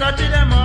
Saturday morning.